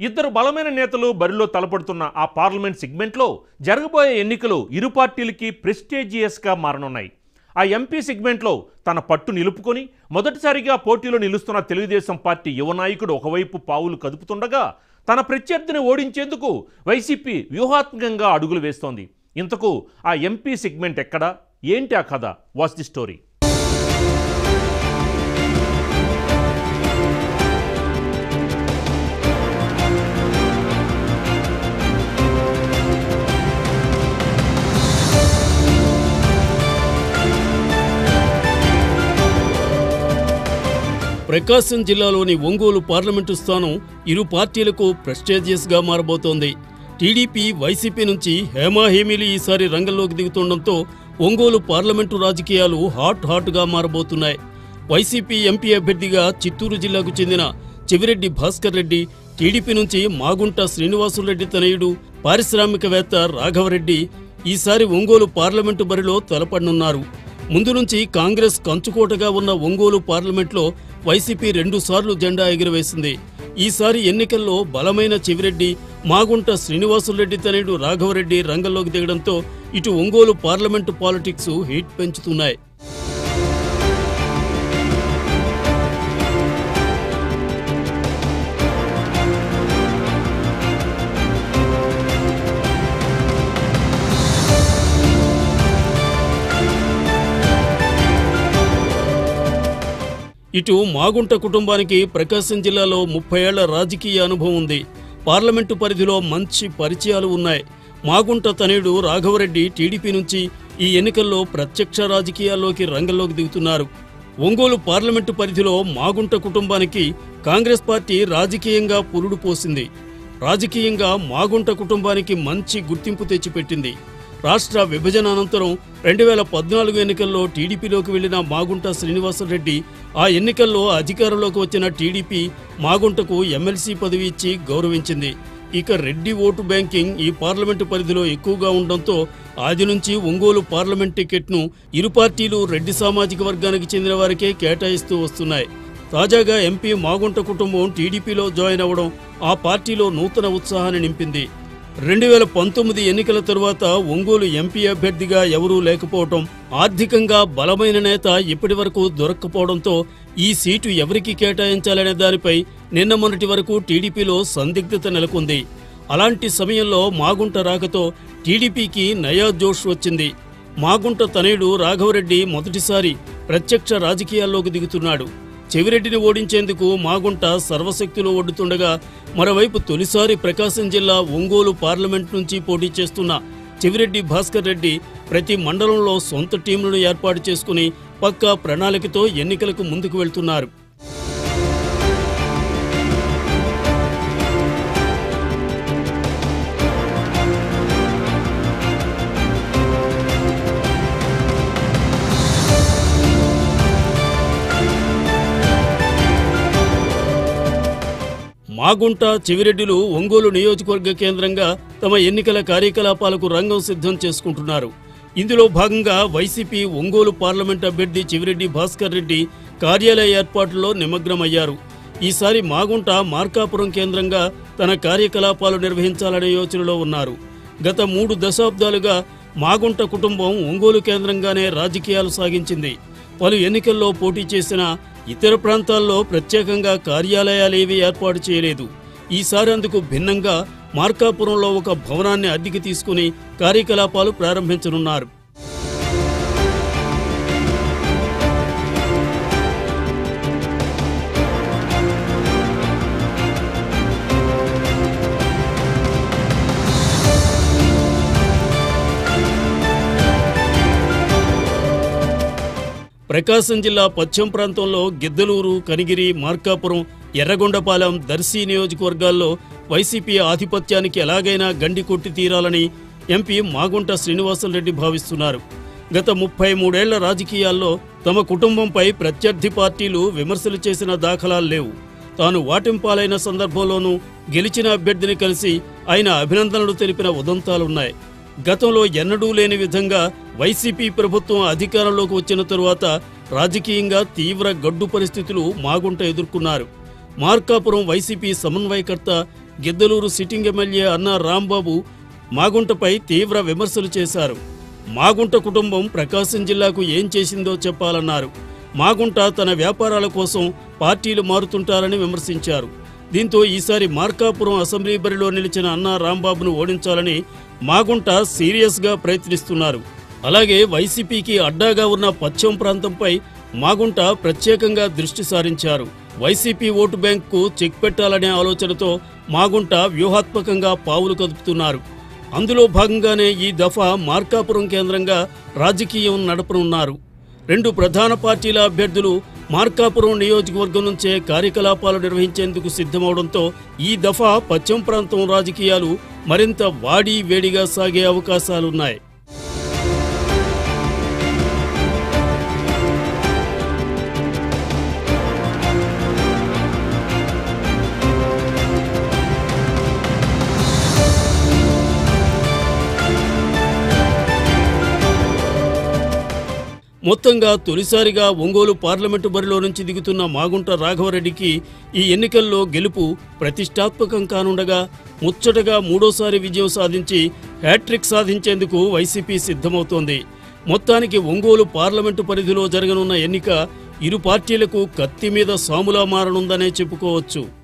ఇద్దరు బలమైన నేతలు బరిలో తలపడుతున్న ఆ పార్లమెంట్ సెగ్మెంట్లో జరగబోయే ఎన్నికలు ఇరు పార్టీలకి ప్రెస్టేజియస్గా మారనున్నాయి. ఆ ఎంపీ సెగ్మెంట్లో తన పట్టు నిలుపుకొని మొదటిసారిగా పోటీలో నిలుస్తున్న తెలుగుదేశం పార్టీ యువ నాయకుడు ఒకవైపు పావులు కదుపుతుండగా తన ప్రత్యర్థిని ఓడించేందుకు వైసీపీ వ్యూహాత్మకంగా అడుగులు వేస్తోంది. ఇంతకు ఆ ఎంపీ సెగ్మెంట్ ఎక్కడా? ఏంటి ఆ కథ? Was the story. ప్రకాశం జిల్లాలోని ఒంగోలు పార్లమెంటు స్థానం ఇరు పార్టీలకు ప్రెస్టేజియస్గా మారబోతోంది. టీడీపీ వైసీపీ నుంచి హేమాహేమీలు ఈసారి రంగంలోకి దిగుతుండటంతో ఒంగోలు పార్లమెంటు రాజకీయాలు హాట్ హాట్గా మారబోతున్నాయి. వైసీపీ ఎంపీ అభ్యర్థిగా చిత్తూరు జిల్లాకు చెందిన చెవిరెడ్డి భాస్కర్ రెడ్డి టీడీపీ నుంచి మాగుంట శ్రీనివాసులరెడ్డి తనయుడు పారిశ్రామికవేత్త రాఘవరెడ్డి ఈసారి ఒంగోలు పార్లమెంటు బరిలో తలపడనున్నారు. ముందు నుంచి కాంగ్రెస్ కంచుకోటగా ఉన్న ఒంగోలు పార్లమెంట్లో వైసీపీ రెండుసార్లు జెండా ఎగురవేసింది. ఈసారి ఎన్నికల్లో బలమైన చివిరెడ్డి మాగుంట శ్రీనివాసులరెడ్డి తనయుడు రాఘవరెడ్డి రంగంలోకి దిగడంతో ఇటు ఒంగోలు పార్లమెంటు పాలిటిక్స్ హీట్ పెంచుతున్నాయి. ఇటు మాగుంట కుటుంబానికి ప్రకాశం జిల్లాలో ముప్పై ఏళ్ళ రాజకీయ అనుభవం ఉంది. పార్లమెంటు పరిధిలో మంచి పరిచయాలు ఉన్నాయి. మాగుంట తనయుడు రాఘవరెడ్డి టీడీపీ నుంచి ఈ ఎన్నికల్లో ప్రత్యక్ష రాజకీయాల్లోకి రంగంలోకి దిగుతున్నారు. ఒంగోలు పార్లమెంటు పరిధిలో మాగుంట కుటుంబానికి కాంగ్రెస్ పార్టీ రాజకీయంగా పురుడు పోసింది. రాజకీయంగా మాగుంట కుటుంబానికి మంచి గుర్తింపు తెచ్చిపెట్టింది. రాష్ట్ర విభజన అనంతరం రెండు వేల పద్నాలుగు ఎన్నికల్లో టీడీపీలోకి వెళ్ళిన మాగుంట శ్రీనివాసరెడ్డి ఆ ఎన్నికల్లో అధికారంలోకి వచ్చిన టీడీపీ మాగుంటకు ఎమ్మెల్సీ పదవి ఇచ్చి గౌరవించింది. ఇక రెడ్డి ఓటు బ్యాంకింగ్ ఈ పార్లమెంటు పరిధిలో ఎక్కువగా ఉండడంతో ఆది నుంచి ఒంగోలు పార్లమెంట్ టికెట్ను ఇరు పార్టీలు రెడ్డి సామాజిక వర్గానికి చెందిన వారికే కేటాయిస్తూ వస్తున్నాయి. తాజాగా ఎంపీ మాగుంట కుటుంబం టీడీపీలో జాయిన్ అవ్వడం ఆ పార్టీలో నూతన ఉత్సాహాన్ని నింపింది. రెండు వేల పంతొమ్మిది ఎన్నికల తరువాత ఒంగోలు ఎంపీ అభ్యర్థిగా ఎవరూ లేకపోవటం ఆర్థికంగా బలమైన నేత ఇప్పటి వరకు దొరక్కపోవడంతో ఈ సీటు ఎవరికి కేటాయించాలనే దానిపై నిన్న మొన్నటి వరకు టీడీపీలో సందిగ్ధత నెలకొంది. అలాంటి సమయంలో మాగుంట రాకతో టీడీపీకి నయా జోష్ వచ్చింది. మాగుంట తనయుడు రాఘవరెడ్డి మొదటిసారి ప్రత్యక్ష రాజకీయాల్లోకి దిగుతున్నాడు. చెవిరెడ్డిని ఓడించేందుకు మాగుంట సర్వశక్తులు ఒడ్డుతుండగా మరోవైపు తొలిసారి ప్రకాశం జిల్లా ఒంగోలు పార్లమెంట్ నుంచి పోటీ చేస్తున్న చెవిరెడ్డి భాస్కర్ రెడ్డి ప్రతి మండలంలో సొంత టీంలను ఏర్పాటు చేసుకుని పక్కా ప్రణాళికతో ఎన్నికలకు ముందుకు వెళ్తున్నారు. మాగుంట చెవిరెడ్డిలు ఒంగోలు నియోజకవర్గ కేంద్రంగా తమ ఎన్నికల కార్యకలాపాలకు రంగం సిద్ధం చేసుకుంటున్నారు. ఇందులో భాగంగా వైసీపీ ఒంగోలు పార్లమెంట్ అభ్యర్థి చెవిరెడ్డి భాస్కర్ రెడ్డి కార్యాలయ ఏర్పాట్లలో నిమగ్నమయ్యారు. ఈసారి మాగుంట మార్కాపురం కేంద్రంగా తన కార్యకలాపాలు నిర్వహించాలనే యోచనలో ఉన్నారు. గత మూడు దశాబ్దాలుగా మాగుంట కుటుంబం ఒంగోలు కేంద్రంగానే రాజకీయాలు సాగించింది. పలు ఎన్నికల్లో పోటీ చేసిన ఇతర ప్రాంతాల్లో ప్రత్యేకంగా కార్యాలయాలేవీ ఏర్పాటు చేయలేదు. ఈసారి అందుకు భిన్నంగా మార్కాపురంలో ఒక భవనాన్ని అద్దెకి తీసుకుని కార్యకలాపాలు ప్రారంభించనున్నారు. ప్రకాశం జిల్లా పశ్చిమ ప్రాంతంలో గిద్దలూరు కనిగిరి మార్కాపురం ఎర్రగొండపాలెం దర్శి నియోజకవర్గాల్లో వైసీపీ ఆధిపత్యానికి ఎలాగైనా గండి కొట్టి తీరాలని ఎంపీ మాగుంట శ్రీనివాసరెడ్డి భావిస్తున్నారు. గత ముప్పై మూడేళ్ళ రాజకీయాల్లో తమ కుటుంబంపై ప్రత్యర్థి పార్టీలు విమర్శలు చేసిన దాఖలాలు లేవు. తాను వాటింపాలైన సందర్భంలోనూ గెలిచిన అభ్యర్థిని కలిసి ఆయన అభినందనలు తెలిపిన ఉదంతాలున్నాయి. గతంలో ఎన్నడూ లేని విధంగా వైసీపీ ప్రభుత్వం అధికారంలోకి వచ్చిన తరువాత రాజకీయంగా తీవ్ర గడ్డు పరిస్థితులు మాగుంట ఎదుర్కొన్నారు. మార్కాపురం వైసీపీ సమన్వయకర్త గిద్దలూరు సిట్టింగ్ ఎమ్మెల్యే అన్న రాంబాబు మాగుంటపై తీవ్ర విమర్శలు చేశారు. మాగుంట కుటుంబం ప్రకాశం జిల్లాకు ఏం చేసిందో చెప్పాలన్నారు. మాగుంట తన వ్యాపారాల కోసం పార్టీలు మారుతుంటారని విమర్శించారు. దీంతో ఈసారి మార్కాపురం అసెంబ్లీ బరిలో నిలిచిన అన్నా రాంబాబును ఓడించాలని మాగుంట సీరియస్గా ప్రయత్నిస్తున్నారు. అలాగే వైసీపీకి అడ్డాగా ఉన్న పశ్చిమ ప్రాంతంపై మాగుంట ప్రత్యేకంగా దృష్టి సారించారు. వైసీపీ ఓటు బ్యాంకు చెక్ పెట్టాలనే ఆలోచనతో మాగుంట వ్యూహాత్మకంగా పావులు కదుపుతున్నారు. అందులో భాగంగానే ఈ దఫా మార్కాపురం కేంద్రంగా రాజకీయం నడపనున్నారు. రెండు ప్రధాన పార్టీల అభ్యర్థులు మార్కాపురం నియోజకవర్గం నుంచే కార్యకలాపాలు నిర్వహించేందుకు సిద్ధమవడంతో ఈ దఫా పశ్చిమ ప్రాంతం రాజకీయాలు మరింత వాడి వేడిగా సాగే అవకాశాలున్నాయి. మొత్తంగా తొలిసారిగా ఒంగోలు పార్లమెంటు బరిలో నుంచి దిగుతున్న మాగుంట రాఘవరెడ్డికి ఈ ఎన్నికల్లో గెలుపు ప్రతిష్టాత్మకం కానుండగా ముచ్చటగా మూడోసారి విజయం సాధించి హ్యాట్రిక్ సాధించేందుకు వైసీపీ సిద్ధమవుతోంది. మొత్తానికి ఒంగోలు పార్లమెంటు పరిధిలో జరగనున్న ఎన్నిక ఇరు పార్టీలకు కత్తి మీద సాములా మారనుందనే చెప్పుకోవచ్చు.